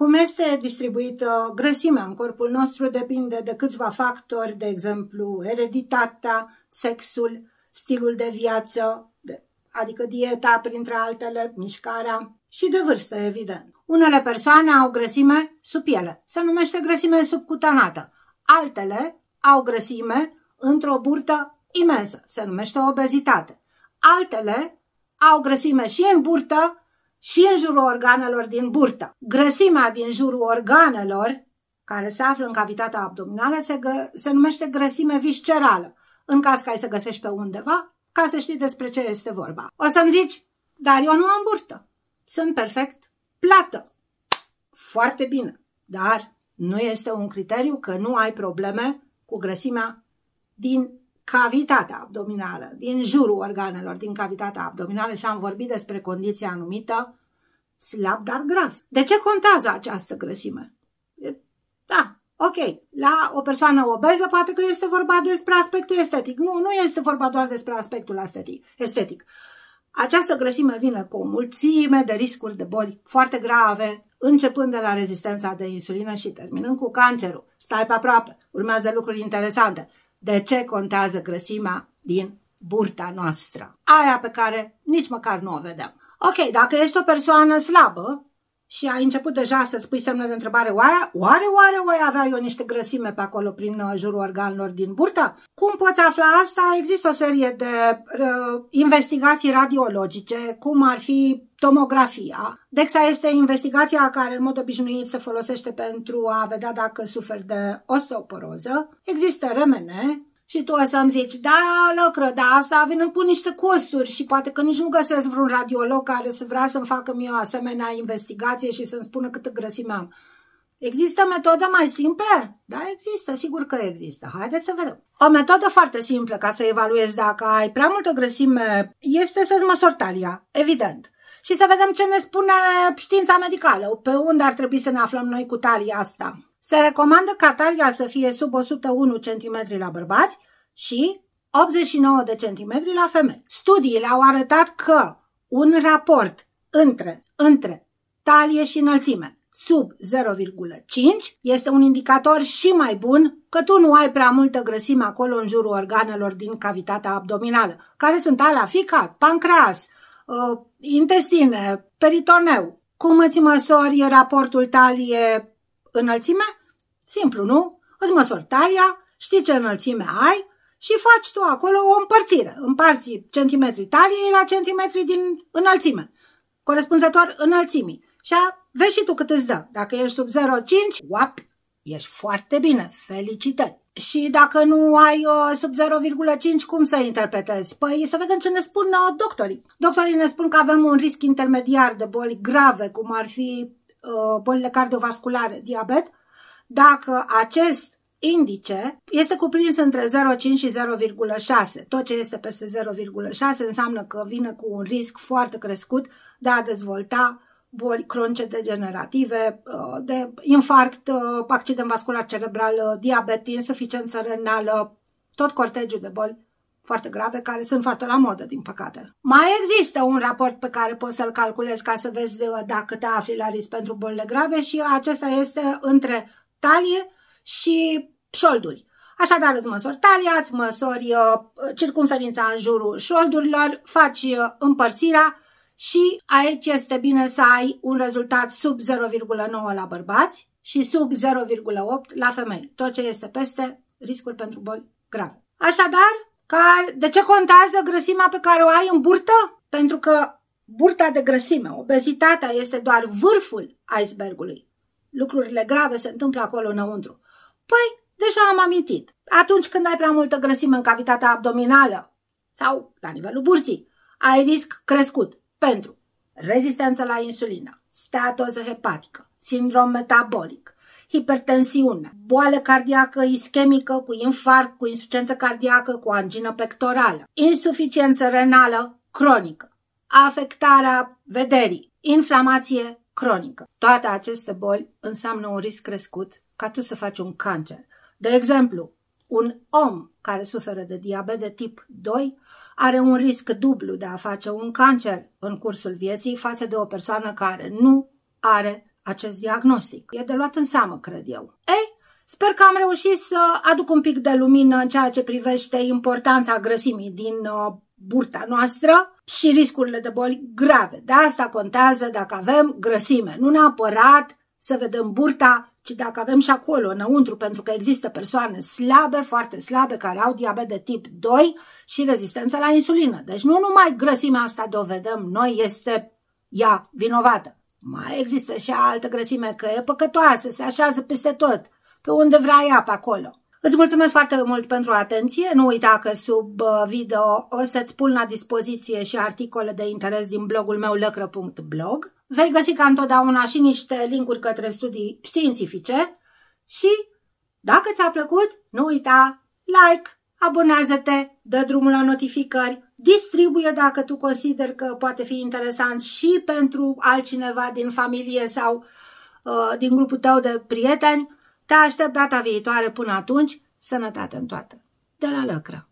Cum este distribuită grăsimea în corpul nostru depinde de câțiva factori, de exemplu, ereditatea, sexul, stilul de viață, adică dieta, printre altele, mișcarea și de vârstă, evident. Unele persoane au grăsime sub piele, se numește grăsime subcutanată. Altele au grăsime într-o burtă imensă, se numește obezitate. Altele au grăsime și în burtă și în jurul organelor din burtă. Grăsimea din jurul organelor, care se află în cavitatea abdominală, se, gă- se numește grăsime viscerală. În caz că ai să găsești pe undeva, ca să știi despre ce este vorba. O să-mi zici, dar eu nu am burtă. Sunt perfect plată. Foarte bine, dar nu este un criteriu că nu ai probleme cu grăsimea din cavitatea abdominală, din jurul organelor, din cavitatea abdominală și am vorbit despre condiția anumită slab, dar gras. De ce contează această grăsime? Da, ok, la o persoană obeză poate că este vorba despre aspectul estetic. Nu, nu este vorba doar despre aspectul estetic. estetic. Această grăsime vine cu o mulțime de riscuri de boli foarte grave, începând de la rezistența de insulină și terminând cu cancerul. Stai pe aproape, urmează lucruri interesante. De ce contează grăsimea din burta noastră? Aia pe care nici măcar nu o vedem. Ok, dacă ești o persoană slabă, și ai început deja să-ți pui semne de întrebare, oare, oare, oare voi avea eu niște grăsime pe acolo prin uh, jurul organelor din burtă? Cum poți afla asta? Există o serie de uh, investigații radiologice, cum ar fi tomografia. DEXA este investigația care în mod obișnuit se folosește pentru a vedea dacă suferi de osteoporoză. Există remene, și tu o să-mi zici, da, lăcră, da, asta vine cu niște costuri și poate că nici nu găsesc vreun radiolog care să vrea să-mi facă mie o asemenea investigație și să-mi spună câtă grăsime am. Există metode mai simple? Da, există, sigur că există. Haideți să vedem. O metodă foarte simplă ca să evaluezi dacă ai prea multă grăsime este să-ți măsori talia, evident. Și să vedem ce ne spune știința medicală, pe unde ar trebui să ne aflăm noi cu talia asta. Se recomandă ca talia să fie sub 101 cm la bărbați și 89 de cm la femei. Studiile au arătat că un raport între, între talie și înălțime sub 0,5 este un indicator și mai bun că tu nu ai prea multă grăsime acolo în jurul organelor din cavitatea abdominală, care sunt alea ficat, pancreas, uh, intestine, peritoneu. Cum îți măsori raportul talie-înălțime? Simplu, nu? Îți măsori talia, știi ce înălțime ai și faci tu acolo o împărțire. Împarți centimetrii taliei la centimetri din înălțime, corespunzător înălțimii. Și a, vezi și tu cât îți dă. Dacă ești sub 0,5, uap, ești foarte bine, felicitări. Și dacă nu ai uh, sub 0,5, cum să interpretezi? Păi să vedem ce ne spun uh, doctorii. Doctorii ne spun că avem un risc intermediar de boli grave, cum ar fi uh, bolile cardiovasculare, diabet, dacă acest indice este cuprins între 0,5 și 0,6. Tot ce este peste 0,6 înseamnă că vine cu un risc foarte crescut de a dezvolta boli cronice degenerative, uh, de infarct, uh, accident vascular cerebral, uh, diabet, insuficiență renală, tot cortegiul de boli foarte grave care sunt foarte la modă, din păcate. Mai există un raport pe care poți să-l calculezi ca să vezi dacă te afli la risc pentru bolile grave și acesta este între talie și șolduri. Așadar îți măsori talia, îți măsori uh, circumferința în jurul șoldurilor, faci uh, împărțirea și aici este bine să ai un rezultat sub 0,9 la bărbați și sub 0,8 la femei. Tot ce este peste, riscuri pentru boli grave. Așadar, de ce contează grăsimea pe care o ai în burtă? Pentru că burta de grăsime, obezitatea, este doar vârful icebergului. Lucrurile grave se întâmplă acolo înăuntru. Păi, deja am amintit. Atunci când ai prea multă grăsime în cavitatea abdominală sau la nivelul burții, ai risc crescut pentru rezistență la insulină, statoză hepatică, sindrom metabolic, hipertensiune, boală cardiacă ischemică cu infarct, cu insuficiență cardiacă, cu angină pectorală, insuficiență renală cronică, afectarea vederii, inflamație cronică. Toate aceste boli înseamnă un risc crescut ca tu să faci un cancer. De exemplu, un om care suferă de diabet de tip 2 are un risc dublu de a face un cancer în cursul vieții față de o persoană care nu are acest diagnostic. E de luat în seamă, cred eu. Ei, Sper că am reușit să aduc un pic de lumină în ceea ce privește importanța grăsimii din uh, burta noastră și riscurile de boli grave. De asta contează dacă avem grăsime, nu neapărat să vedem burta, ci dacă avem și acolo înăuntru, pentru că există persoane slabe, foarte slabe, care au diabet de tip 2 și rezistență la insulină. Deci nu numai grăsimea asta de o vedem noi este ea vinovată. Mai există și altă grăsime că e păcătoasă, se așează peste tot, pe unde vrea ea pe acolo. Îți mulțumesc foarte mult pentru atenție. Nu uita că sub uh, video o să-ți pun la dispoziție și articole de interes din blogul meu lăcră.blog. Vei găsi ca întotdeauna și niște linkuri către studii științifice și dacă ți-a plăcut, nu uita like, abonează-te, dă drumul la notificări, distribuie dacă tu consideri că poate fi interesant și pentru altcineva din familie sau uh, din grupul tău de prieteni. Te aștept data viitoare până atunci, sănătate în toate. De la lăcră!